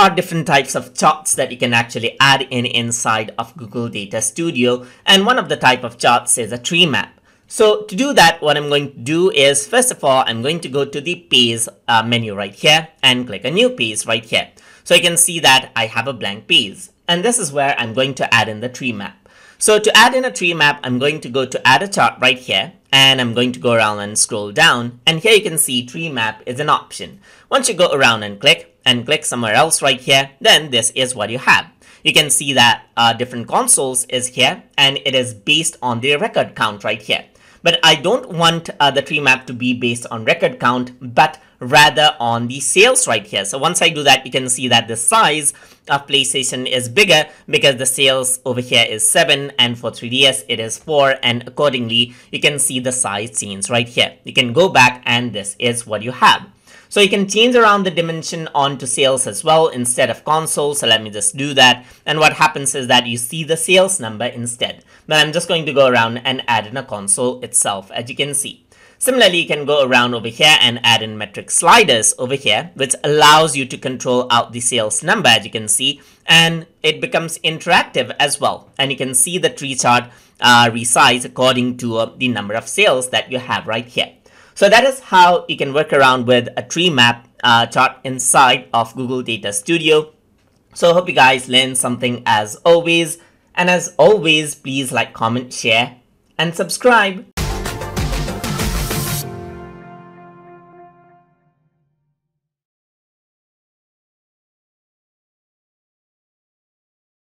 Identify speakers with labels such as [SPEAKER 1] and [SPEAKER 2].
[SPEAKER 1] are different types of charts that you can actually add in inside of Google Data Studio. And one of the type of charts is a tree map. So to do that, what I'm going to do is, first of all, I'm going to go to the page uh, menu right here and click a new page right here. So you can see that I have a blank page. And this is where I'm going to add in the tree map. So to add in a tree map, I'm going to go to add a chart right here and I'm going to go around and scroll down and here you can see tree map is an option. Once you go around and click and click somewhere else right here, then this is what you have. You can see that uh, different consoles is here and it is based on the record count right here. But I don't want uh, the tree map to be based on record count, but rather on the sales right here. So once I do that, you can see that the size of PlayStation is bigger because the sales over here is 7 and for 3DS it is 4 and accordingly you can see the size change right here. You can go back and this is what you have. So you can change around the dimension onto sales as well instead of console. So let me just do that. And what happens is that you see the sales number instead. But I'm just going to go around and add in a console itself as you can see. Similarly, you can go around over here and add in metric sliders over here, which allows you to control out the sales number as you can see, and it becomes interactive as well. And you can see the tree chart uh, resize according to uh, the number of sales that you have right here. So that is how you can work around with a tree map uh, chart inside of Google Data Studio. So I hope you guys learned something as always. And as always, please like, comment, share, and subscribe.